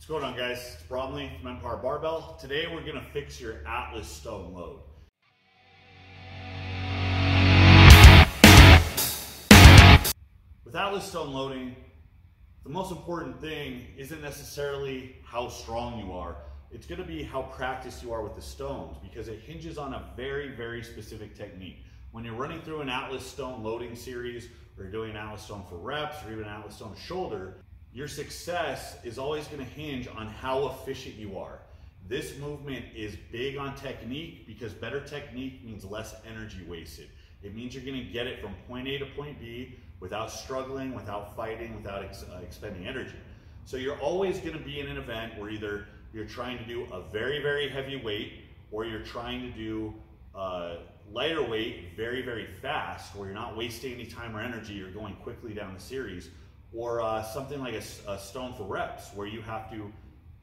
What's going on guys? It's Bromley from Empire Barbell. Today we're gonna fix your Atlas stone load. With Atlas stone loading, the most important thing isn't necessarily how strong you are. It's gonna be how practiced you are with the stones because it hinges on a very, very specific technique. When you're running through an Atlas stone loading series or you're doing an Atlas stone for reps or even an Atlas stone shoulder, your success is always gonna hinge on how efficient you are. This movement is big on technique because better technique means less energy wasted. It means you're gonna get it from point A to point B without struggling, without fighting, without ex uh, expending energy. So you're always gonna be in an event where either you're trying to do a very, very heavy weight or you're trying to do uh, lighter weight very, very fast where you're not wasting any time or energy, you're going quickly down the series or uh, something like a, a, stone for reps where you have to,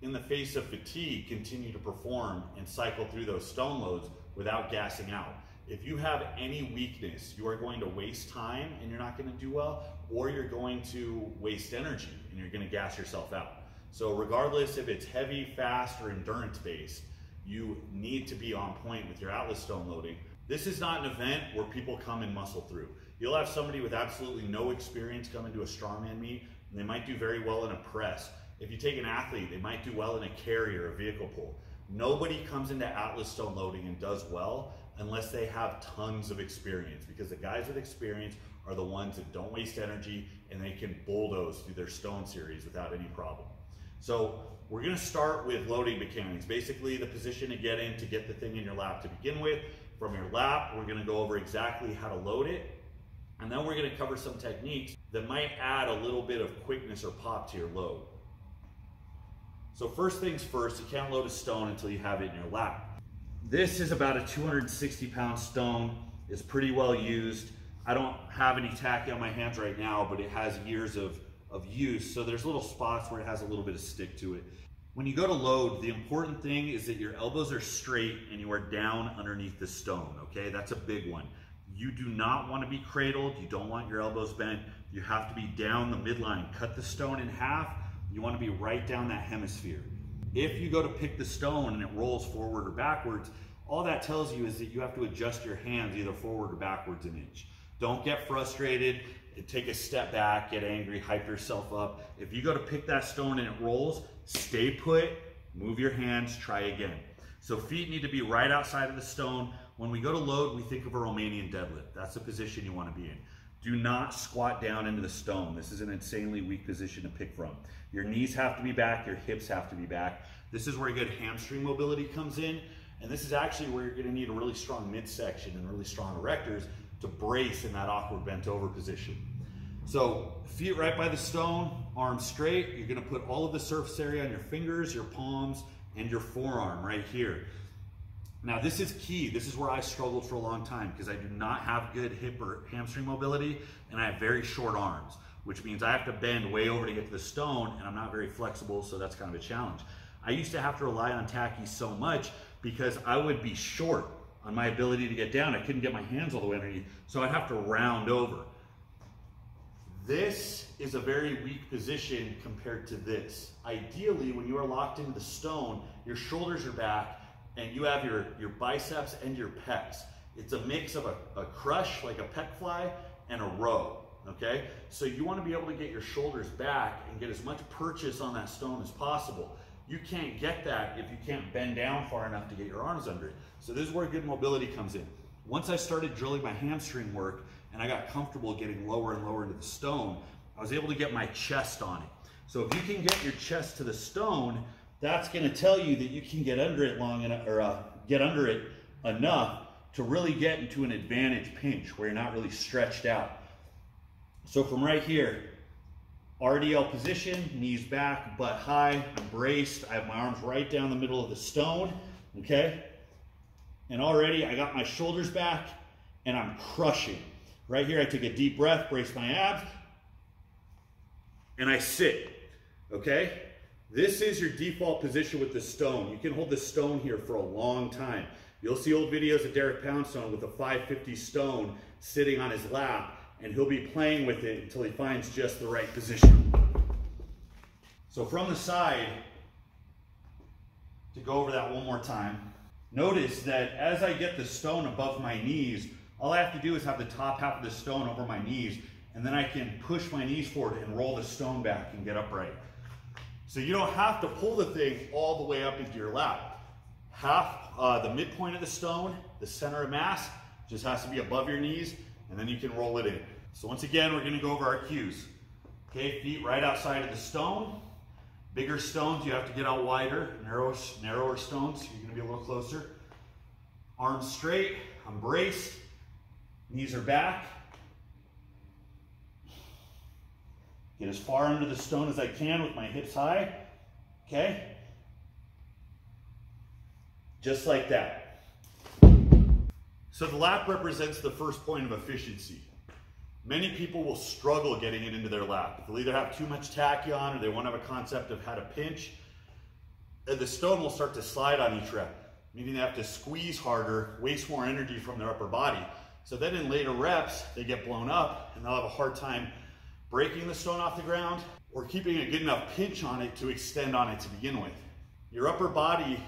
in the face of fatigue, continue to perform and cycle through those stone loads without gassing out. If you have any weakness, you are going to waste time and you're not going to do well, or you're going to waste energy and you're going to gas yourself out. So regardless if it's heavy, fast, or endurance based, you need to be on point with your Atlas stone loading. This is not an event where people come and muscle through. You'll have somebody with absolutely no experience come into a strongman meet, and they might do very well in a press. If you take an athlete, they might do well in a carry or a vehicle pull. Nobody comes into Atlas stone loading and does well unless they have tons of experience because the guys with experience are the ones that don't waste energy and they can bulldoze through their stone series without any problem. So we're gonna start with loading mechanics, basically the position to get in to get the thing in your lap to begin with. From your lap, we're gonna go over exactly how to load it and then we're gonna cover some techniques that might add a little bit of quickness or pop to your load. So first things first, you can't load a stone until you have it in your lap. This is about a 260 pound stone. It's pretty well used. I don't have any tacky on my hands right now, but it has years of, of use. So there's little spots where it has a little bit of stick to it. When you go to load, the important thing is that your elbows are straight and you are down underneath the stone, okay? That's a big one. You do not want to be cradled. You don't want your elbows bent. You have to be down the midline. Cut the stone in half. You want to be right down that hemisphere. If you go to pick the stone and it rolls forward or backwards, all that tells you is that you have to adjust your hands either forward or backwards an inch. Don't get frustrated. Take a step back, get angry, hype yourself up. If you go to pick that stone and it rolls, stay put, move your hands, try again. So feet need to be right outside of the stone. When we go to load, we think of a Romanian deadlift. That's the position you want to be in. Do not squat down into the stone. This is an insanely weak position to pick from. Your knees have to be back, your hips have to be back. This is where good hamstring mobility comes in. And this is actually where you're gonna need a really strong midsection and really strong erectors to brace in that awkward bent over position. So feet right by the stone, arms straight. You're gonna put all of the surface area on your fingers, your palms, and your forearm right here. Now this is key. This is where I struggled for a long time because I do not have good hip or hamstring mobility and I have very short arms, which means I have to bend way over to get to the stone and I'm not very flexible, so that's kind of a challenge. I used to have to rely on tacky so much because I would be short on my ability to get down. I couldn't get my hands all the way underneath, so I'd have to round over. This is a very weak position compared to this. Ideally, when you are locked into the stone, your shoulders are back and you have your, your biceps and your pecs. It's a mix of a, a crush, like a pec fly, and a row, okay? So you wanna be able to get your shoulders back and get as much purchase on that stone as possible. You can't get that if you can't bend down far enough to get your arms under it. So this is where good mobility comes in. Once I started drilling my hamstring work and I got comfortable getting lower and lower into the stone, I was able to get my chest on it. So if you can get your chest to the stone, that's going to tell you that you can get under it long enough, or uh, get under it enough to really get into an advantage pinch where you're not really stretched out. So from right here, RDL position, knees back, butt high, I'm braced. I have my arms right down the middle of the stone, okay? And already I got my shoulders back and I'm crushing. Right here, I take a deep breath, brace my abs, and I sit, okay? This is your default position with the stone. You can hold the stone here for a long time. You'll see old videos of Derek Poundstone with a 550 stone sitting on his lap, and he'll be playing with it until he finds just the right position. So from the side, to go over that one more time. Notice that as I get the stone above my knees, all I have to do is have the top half of the stone over my knees, and then I can push my knees forward and roll the stone back and get upright. So you don't have to pull the thing all the way up into your lap. Half, uh, the midpoint of the stone, the center of mass, just has to be above your knees, and then you can roll it in. So once again, we're gonna go over our cues. Okay, feet right outside of the stone. Bigger stones, you have to get out wider. Narrower, narrower stones, you're gonna be a little closer. Arms straight, I'm braced. Knees are back. Get as far under the stone as I can with my hips high. Okay? Just like that. So the lap represents the first point of efficiency. Many people will struggle getting it into their lap. They'll either have too much tacky on or they won't have a concept of how to pinch. And the stone will start to slide on each rep, meaning they have to squeeze harder, waste more energy from their upper body. So then in later reps, they get blown up and they'll have a hard time breaking the stone off the ground or keeping a good enough pinch on it to extend on it to begin with. Your upper body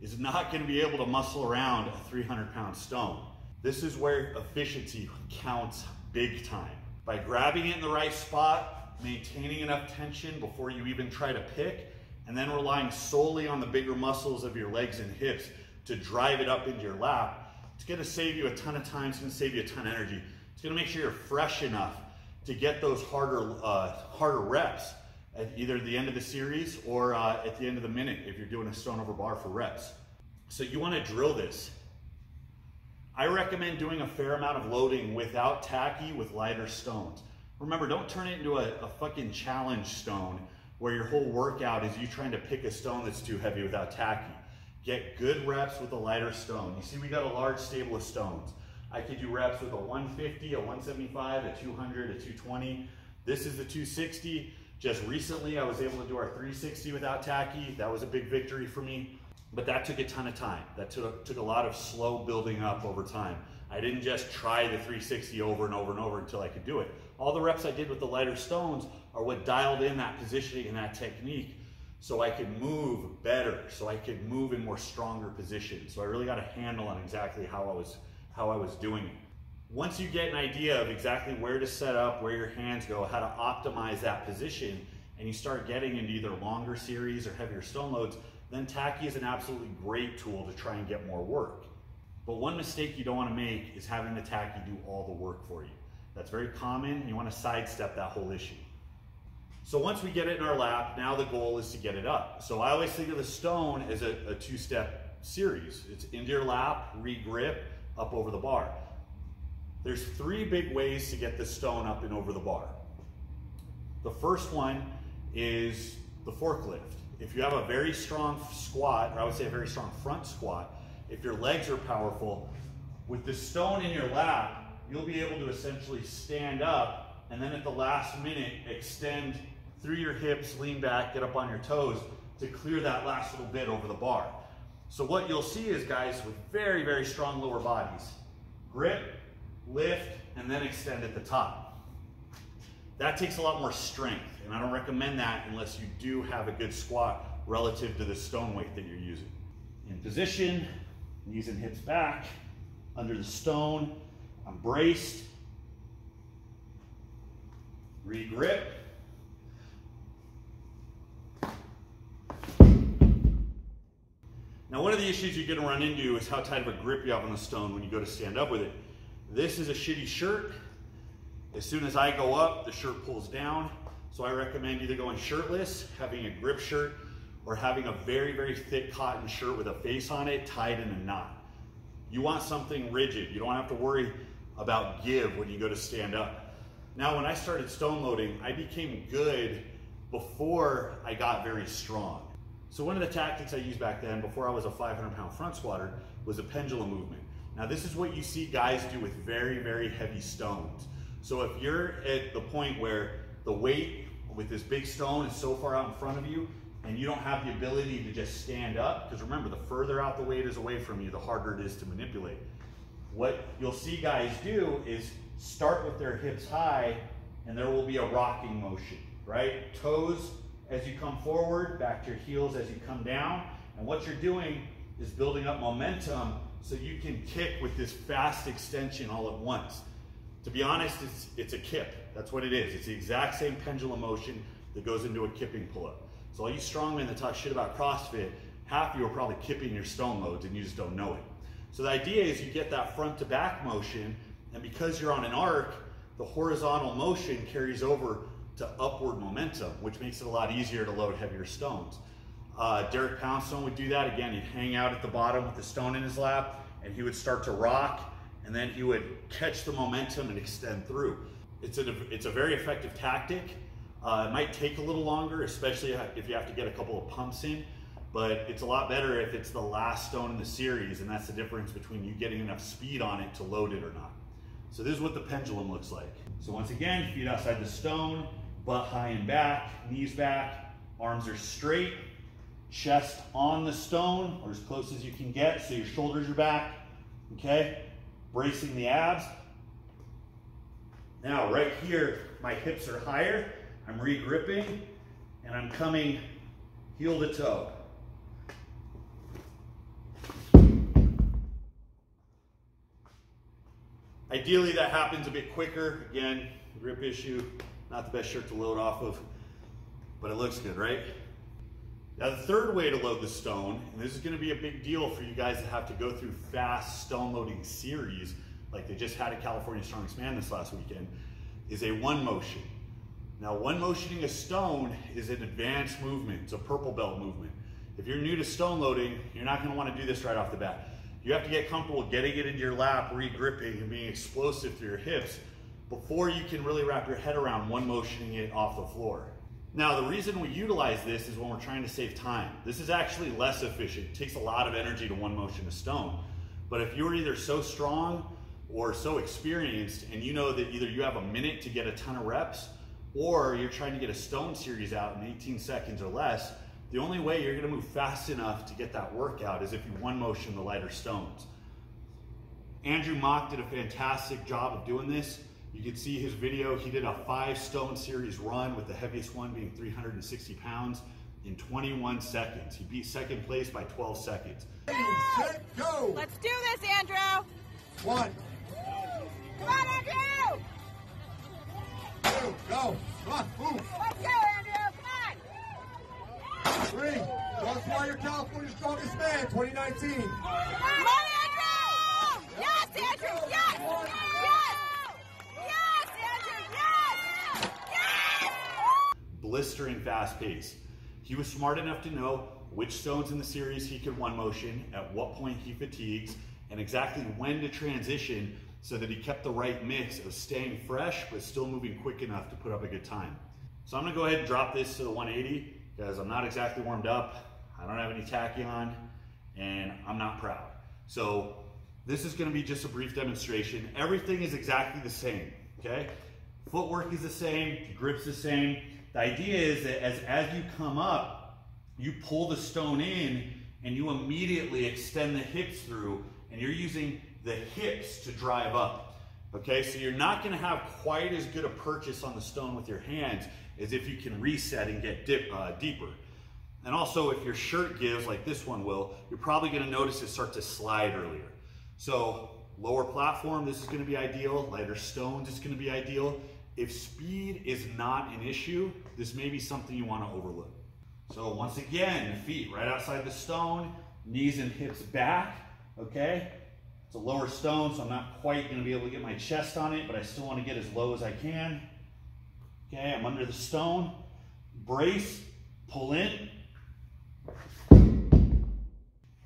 is not gonna be able to muscle around a 300 pound stone. This is where efficiency counts big time. By grabbing it in the right spot, maintaining enough tension before you even try to pick, and then relying solely on the bigger muscles of your legs and hips to drive it up into your lap, it's gonna save you a ton of time, it's gonna save you a ton of energy. It's gonna make sure you're fresh enough to get those harder, uh, harder reps at either the end of the series or uh, at the end of the minute if you're doing a stone over bar for reps. So you wanna drill this. I recommend doing a fair amount of loading without tacky with lighter stones. Remember, don't turn it into a, a fucking challenge stone where your whole workout is you trying to pick a stone that's too heavy without tacky. Get good reps with a lighter stone. You see we got a large stable of stones. I could do reps with a 150, a 175, a 200, a 220. This is the 260. Just recently, I was able to do our 360 without tacky. That was a big victory for me, but that took a ton of time. That took, took a lot of slow building up over time. I didn't just try the 360 over and over and over until I could do it. All the reps I did with the lighter stones are what dialed in that positioning and that technique so I could move better, so I could move in more stronger positions. So I really got a handle on exactly how I was how I was doing it. Once you get an idea of exactly where to set up, where your hands go, how to optimize that position, and you start getting into either longer series or heavier stone loads, then tacky is an absolutely great tool to try and get more work. But one mistake you don't want to make is having the tacky do all the work for you. That's very common, and you want to sidestep that whole issue. So once we get it in our lap, now the goal is to get it up. So I always think of the stone as a, a two-step series. It's into your lap, re-grip, up over the bar. There's three big ways to get the stone up and over the bar. The first one is the forklift. If you have a very strong squat, or I would say a very strong front squat, if your legs are powerful, with the stone in your lap, you'll be able to essentially stand up and then at the last minute extend through your hips, lean back, get up on your toes to clear that last little bit over the bar. So what you'll see is guys with very, very strong lower bodies, grip, lift, and then extend at the top. That takes a lot more strength, and I don't recommend that unless you do have a good squat relative to the stone weight that you're using. In position, knees and hips back, under the stone, I'm braced, re-grip, Now, one of the issues you're gonna run into is how tight of a grip you have on the stone when you go to stand up with it. This is a shitty shirt. As soon as I go up, the shirt pulls down. So I recommend either going shirtless, having a grip shirt, or having a very, very thick cotton shirt with a face on it tied in a knot. You want something rigid. You don't have to worry about give when you go to stand up. Now, when I started stone loading, I became good before I got very strong. So one of the tactics I used back then, before I was a 500 pound front squatter, was a pendulum movement. Now this is what you see guys do with very, very heavy stones. So if you're at the point where the weight with this big stone is so far out in front of you, and you don't have the ability to just stand up, because remember, the further out the weight is away from you, the harder it is to manipulate. What you'll see guys do is start with their hips high, and there will be a rocking motion, right? Toes as you come forward, back to your heels as you come down, And what you're doing is building up momentum so you can kick with this fast extension all at once. To be honest, it's, it's a kip. That's what it is. It's the exact same pendulum motion that goes into a kipping pull-up. So all you strongmen that talk shit about CrossFit, half of you are probably kipping your stone loads and you just don't know it. So the idea is you get that front to back motion and because you're on an arc, the horizontal motion carries over to upward momentum, which makes it a lot easier to load heavier stones. Uh, Derek Poundstone would do that. Again, he'd hang out at the bottom with the stone in his lap and he would start to rock and then he would catch the momentum and extend through. It's a, it's a very effective tactic. Uh, it might take a little longer, especially if you have to get a couple of pumps in, but it's a lot better if it's the last stone in the series and that's the difference between you getting enough speed on it to load it or not. So this is what the pendulum looks like. So once again, feet outside the stone, butt high and back, knees back, arms are straight, chest on the stone or as close as you can get so your shoulders are back, okay? Bracing the abs. Now right here, my hips are higher, I'm re-gripping, and I'm coming heel to toe. Ideally that happens a bit quicker. Again, grip issue, not the best shirt to load off of, but it looks good, right? Now the third way to load the stone, and this is gonna be a big deal for you guys that have to go through fast stone loading series, like they just had at California Strongest Man this last weekend, is a one motion. Now one motioning a stone is an advanced movement, it's a purple belt movement. If you're new to stone loading, you're not gonna wanna do this right off the bat. You have to get comfortable getting it into your lap, re-gripping and being explosive through your hips before you can really wrap your head around one motioning it off the floor. Now, the reason we utilize this is when we're trying to save time. This is actually less efficient. It takes a lot of energy to one motion a stone. But if you're either so strong or so experienced and you know that either you have a minute to get a ton of reps or you're trying to get a stone series out in 18 seconds or less, the only way you're gonna move fast enough to get that workout is if you one motion the lighter stones. Andrew Mock did a fantastic job of doing this. You can see his video. He did a five stone series run with the heaviest one being 360 pounds in 21 seconds. He beat second place by 12 seconds. Set, go! Let's do this, Andrew! One, Come on, Andrew! two, go! Come on, move! Let's go, Andrew! Come on! Three, North Warrior California Strongest Man 2019. Come on, Andrew! Yes, Andrew! Yes! Yes! Yes, Andrew! Yes! Yes! Blistering fast pace. He was smart enough to know which stones in the series he could one motion, at what point he fatigues, and exactly when to transition so that he kept the right mix of staying fresh but still moving quick enough to put up a good time. So I'm gonna go ahead and drop this to the 180 because I'm not exactly warmed up. I don't have any tacky on and I'm not proud. So this is gonna be just a brief demonstration. Everything is exactly the same, okay? Footwork is the same, grip's the same. The idea is that as, as you come up, you pull the stone in and you immediately extend the hips through and you're using the hips to drive up. Okay, so you're not gonna have quite as good a purchase on the stone with your hands as if you can reset and get dip, uh, deeper. And also if your shirt gives like this one will, you're probably gonna notice it start to slide earlier. So lower platform, this is gonna be ideal. Lighter stones is gonna be ideal. If speed is not an issue, this may be something you wanna overlook. So once again, feet right outside the stone, knees and hips back, okay? It's a lower stone, so I'm not quite gonna be able to get my chest on it, but I still wanna get as low as I can. Okay, I'm under the stone, brace, pull in.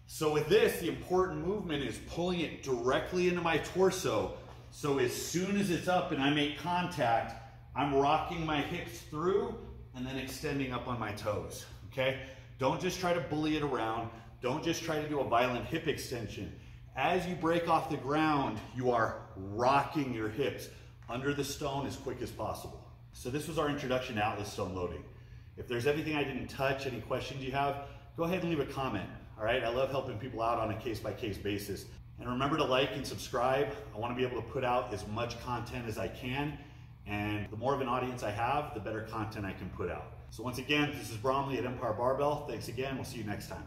So with this, the important movement is pulling it directly into my torso. So as soon as it's up and I make contact, I'm rocking my hips through and then extending up on my toes, okay? Don't just try to bully it around. Don't just try to do a violent hip extension. As you break off the ground, you are rocking your hips under the stone as quick as possible. So this was our introduction to Atlas stone loading. If there's anything I didn't touch, any questions you have, go ahead and leave a comment. All right, I love helping people out on a case by case basis. And remember to like and subscribe. I wanna be able to put out as much content as I can. And the more of an audience I have, the better content I can put out. So once again, this is Bromley at Empire Barbell. Thanks again, we'll see you next time.